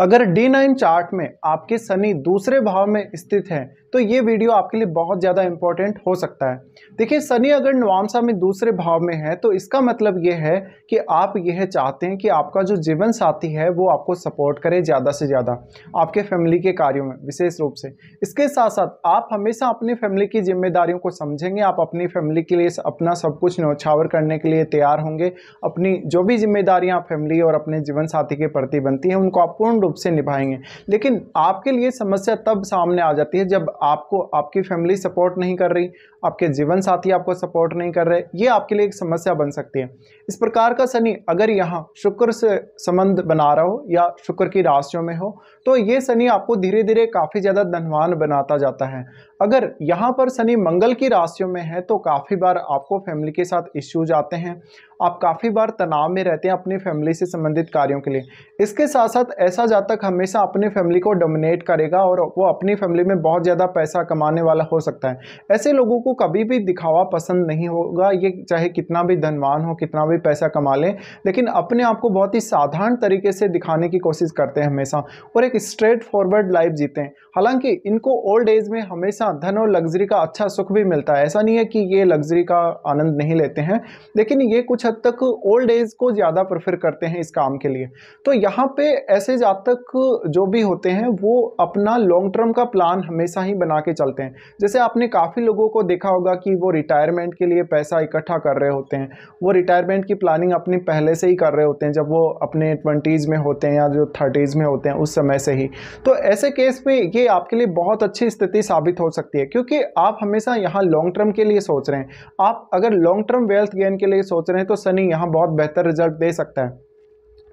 अगर D nine chart में आपके शनि दूसरे भाव में स्थित है तो ये वीडियो आपके लिए बहुत ज़्यादा इंपॉर्टेंट हो सकता है। देखिए शनि अगर नवांशा में दूसरे भाव में है तो इसका मतलब ये है कि आप यह चाहते हैं कि आपका जो जीवन साथी है, वो आपको सपोर्ट करे ज़्यादा से ज़्यादा आपके फैमिली के कार्यों में, विशेष रूप से। इसके साथ साथ आप हमेशा अपनी फैमिली की जिम्मेदारियों को समझेंगे। आप अपनी फैमिली के लिए अपना सब कुछ नौछावर करने के लिए तैयार होंगे। अपनी जो भी जिम्मेदारियाँ फैमिली और अपने जीवन साथी के प्रति बनती हैं, उनको आप पूर्ण रूप से निभाएँगे। लेकिन आपके लिए समस्या तब सामने आ जाती है जब आपको, आपकी फैमिली सपोर्ट नहीं कर रही, आपके जीवन साथी आपको सपोर्ट नहीं कर रहे, ये आपके लिए एक समस्या बन सकती है। इस प्रकार का शनि अगर यहाँ शुक्र से संबंध बना रहा हो या शुक्र की राशियों में हो तो ये शनि आपको धीरे धीरे काफ़ी ज़्यादा धनवान बनाता जाता है। अगर यहाँ पर शनि मंगल की राशियों में है तो काफ़ी बार आपको फैमिली के साथ इश्यूज़ आते हैं, आप काफ़ी बार तनाव में रहते हैं अपनी फैमिली से संबंधित कार्यों के लिए। इसके साथ साथ ऐसा जातक हमेशा अपनी फैमिली को डोमिनेट करेगा और वो अपनी फैमिली में बहुत ज़्यादा पैसा कमाने वाला हो सकता है। ऐसे लोगों को कभी भी दिखावा पसंद नहीं होगा, ये चाहे कितना भी धनवान हो, कितना भी पैसा कमा लें, लेकिन अपने आप को बहुत ही साधारण तरीके से दिखाने की कोशिश करते हैं हमेशा और एक स्ट्रेट फॉरवर्ड लाइफ जीते हैं। हालाँकि इनको ओल्ड एज में हमेशा धन और लग्जरी का अच्छा सुख भी मिलता है। ऐसा नहीं है कि ये लग्जरी का आनंद नहीं लेते हैं, लेकिन ये कुछ हद तक ओल्ड एज को ज़्यादा प्रेफर करते हैं इस काम के लिए। तो यहाँ पे ऐसे जातक जो भी होते हैं, वो अपना लॉन्ग टर्म का प्लान हमेशा ही बना के चलते हैं। जैसे आपने काफ़ी लोगों को देखा होगा कि वो रिटायरमेंट के लिए पैसा इकट्ठा कर रहे होते हैं। वो रिटायरमेंट की प्लानिंग अपनी पहले से ही कर रहे होते हैं, जब वो अपने ट्वेंटीज़ में होते हैं या जो थर्टीज़ में होते हैं, उस समय से ही। तो ऐसे केस में ये आपके लिए बहुत अच्छी स्थिति साबित हो सकती है, क्योंकि आप हमेशा यहाँ लॉन्ग टर्म के लिए सोच रहे हैं। आप अगर लॉन्ग टर्म वेल्थ गेन के लिए सोच रहे हैं तो सनी यहाँ बहुत बेहतर रिज़ल्ट दे सकता है।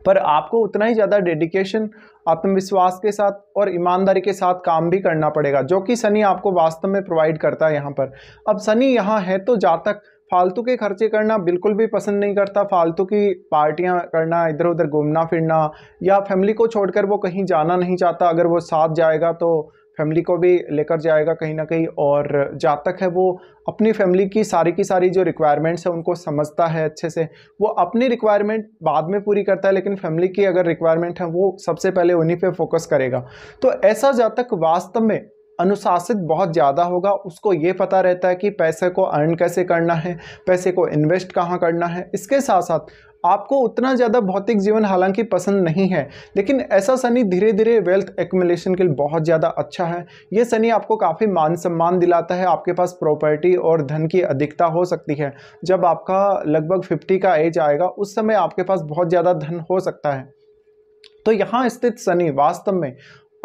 पर आपको उतना ही ज़्यादा डेडिकेशन आत्मविश्वास के साथ और ईमानदारी के साथ काम भी करना पड़ेगा, जो कि सनी आपको वास्तव में प्रोवाइड करता है यहाँ पर। अब सनी यहाँ है तो जातक, फालतू के खर्चे करना बिल्कुल भी पसंद नहीं करता, फालतू की पार्टियाँ करना इधर उधर घूमना फिरना या फैमिली को छोड़कर वो कहीं जाना नहीं चाहता, अगर वो साथ जाएगा तो फैमिली को भी लेकर जाएगा कहीं ना कहीं और जहाँ तक है वो अपनी फैमिली की सारी की सारी जो रिक्वायरमेंट्स है उनको समझता है अच्छे से। वो अपनी रिक्वायरमेंट बाद में पूरी करता है, लेकिन फैमिली की अगर रिक्वायरमेंट है वो सबसे पहले उन्हीं पे फोकस करेगा। तो ऐसा जहाँ तक वास्तव में अनुशासित बहुत ज़्यादा होगा, उसको ये पता रहता है कि पैसे को अर्न कैसे करना है, पैसे को इन्वेस्ट कहाँ करना है। इसके साथ साथ आपको उतना ज़्यादा भौतिक जीवन हालाँकि पसंद नहीं है, लेकिन ऐसा शनि धीरे धीरे वेल्थ एक्मुलेशन के लिए बहुत ज़्यादा अच्छा है। ये शनि आपको काफ़ी मान सम्मान दिलाता है, आपके पास प्रॉपर्टी और धन की अधिकता हो सकती है। जब आपका लगभग फिफ्टी का एज आएगा, उस समय आपके पास बहुत ज़्यादा धन हो सकता है। तो यहाँ स्थित शनि वास्तव में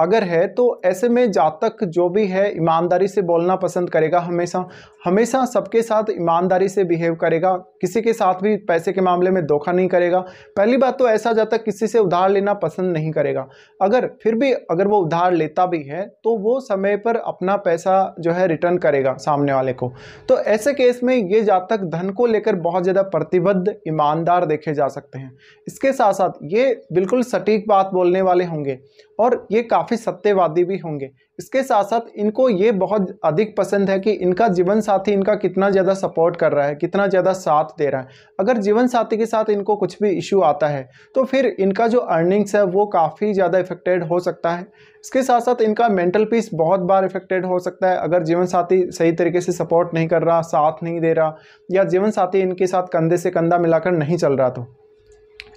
अगर है तो ऐसे में जातक जो भी है, ईमानदारी से बोलना पसंद करेगा हमेशा। हमेशा सबके साथ ईमानदारी से बिहेव करेगा। किसी के साथ भी पैसे के मामले में धोखा नहीं करेगा। पहली बात तो ऐसा जातक किसी से उधार लेना पसंद नहीं करेगा। अगर, फिर भी अगर वो उधार लेता भी है तो वो समय पर अपना पैसा जो है रिटर्न करेगा सामने वाले को। तो ऐसे केस में ये जातक धन को लेकर बहुत ज़्यादा प्रतिबद्ध, ईमानदार देखे जा सकते हैं। इसके साथ साथ ये बिल्कुल सटीक बात बोलने वाले होंगे। और ये काफ़ी सत्यवादी भी होंगे। इसके साथ साथ इनको ये बहुत अधिक पसंद है कि इनका जीवन साथी इनका कितना ज़्यादा सपोर्ट कर रहा है, कितना ज़्यादा साथ दे रहा है। अगर जीवन साथी के साथ इनको कुछ भी इशू आता है तो फिर इनका जो अर्निंग्स है वो काफ़ी ज़्यादा इफेक्टेड हो सकता है। इसके साथ साथ इनका मेंटल पीस बहुत बार इफेक्टेड हो सकता है। अगर जीवन साथी सही तरीके से सपोर्ट नहीं कर रहा, साथ नहीं दे रहा, या जीवन साथी इनके साथ कंधे से कंधा मिलाकर नहीं चल रहा तो।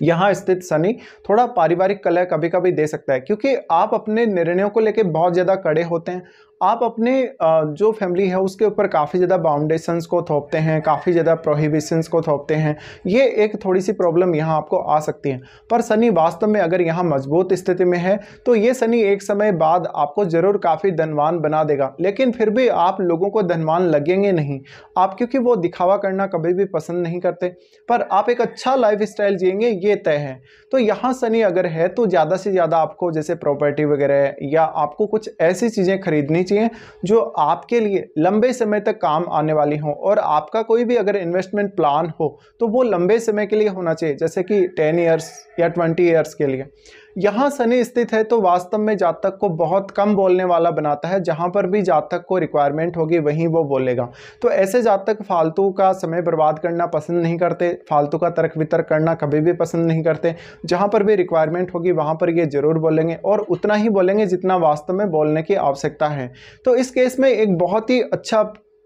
यहाँ स्थित शनि थोड़ा पारिवारिक कलह कभी कभी दे सकता है, क्योंकि आप अपने निर्णयों को लेकर बहुत ज़्यादा कड़े होते हैं। आप अपने जो फैमिली है उसके ऊपर काफ़ी ज़्यादा बाउंडेशंस को थोपते हैं, काफ़ी ज़्यादा प्रोहिबिशंस को थोपते हैं। ये एक थोड़ी सी प्रॉब्लम यहाँ आपको आ सकती है। पर शनि वास्तव में अगर यहाँ मज़बूत स्थिति में है तो ये शनि एक समय बाद आपको ज़रूर काफ़ी धनवान बना देगा। लेकिन फिर भी आप लोगों को धनवान लगेंगे नहीं। आप, क्योंकि वो दिखावा करना कभी भी पसंद नहीं करते। पर आप एक अच्छा लाइफ स्टाइल जिएँगे, ये तय है। तो यहाँ शनि अगर है तो ज़्यादा से ज़्यादा आपको जैसे प्रॉपर्टी वगैरह या आपको कुछ ऐसी चीज़ें खरीदनी चाहिए जो आपके लिए लंबे समय तक काम आने वाली हों और आपका कोई भी अगर इन्वेस्टमेंट प्लान हो तो वो लंबे समय के लिए होना चाहिए, जैसे कि टेन ईयर्स या ट्वेंटी ईयर्स के लिए। यहाँ शनि स्थित है तो वास्तव में जातक को बहुत कम बोलने वाला बनाता है। जहाँ पर भी जातक को रिक्वायरमेंट होगी, वहीं वो बोलेगा। तो ऐसे जातक फालतू का समय बर्बाद करना पसंद नहीं करते। फालतू का तर्क वितर्क करना कभी भी पसंद नहीं करते। जहाँ पर भी रिक्वायरमेंट होगी, वहाँ पर ये ज़रूर बोलेंगे और उतना ही बोलेंगे जितना वास्तव में बोलने की आवश्यकता है। तो इस केस में एक बहुत ही अच्छा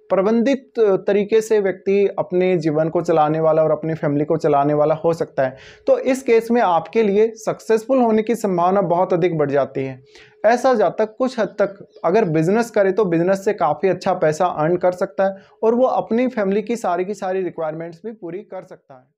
प्रबंधित तरीके से व्यक्ति अपने जीवन को चलाने वाला और अपनी फैमिली को चलाने वाला हो सकता है। तो इस केस में आपके लिए सक्सेसफुल होने की संभावना बहुत अधिक बढ़ जाती है। ऐसा जातक कुछ हद तक अगर बिज़नेस करे तो बिज़नेस से काफ़ी अच्छा पैसा अर्न कर सकता है और वो अपनी फैमिली की सारी की सारी रिक्वायरमेंट्स भी पूरी कर सकता है।